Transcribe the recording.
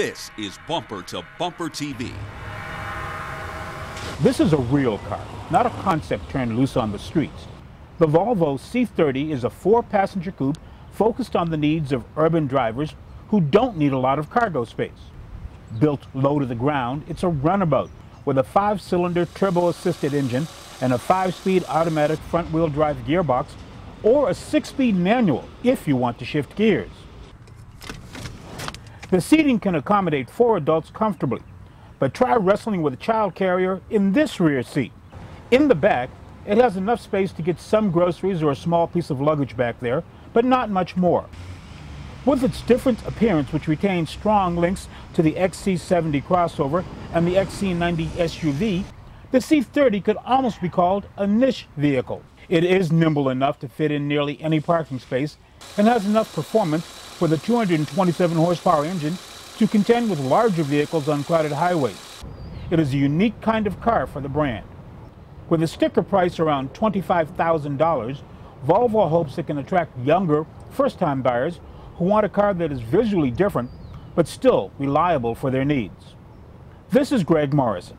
This is Bumper to Bumper TV. This is a real car, not a concept turned loose on the streets. The Volvo C30 is a four-passenger coupe focused on the needs of urban drivers who don't need a lot of cargo space. Built low to the ground, it's a runabout with a five-cylinder turbo-assisted engine and a five-speed automatic front-wheel drive gearbox or a six-speed manual if you want to shift gears. The seating can accommodate four adults comfortably, but try wrestling with a child carrier in this rear seat. In the back, it has enough space to get some groceries or a small piece of luggage back there, but not much more. With its different appearance, which retains strong links to the XC70 crossover and the XC90 SUV, the C30 could almost be called a niche vehicle. It is nimble enough to fit in nearly any parking space and has enough performance with a 227 horsepower engine to contend with larger vehicles on crowded highways. It is a unique kind of car for the brand. With a sticker price around $25,000, Volvo hopes it can attract younger, first-time buyers who want a car that is visually different but still reliable for their needs. This is Greg Morrison.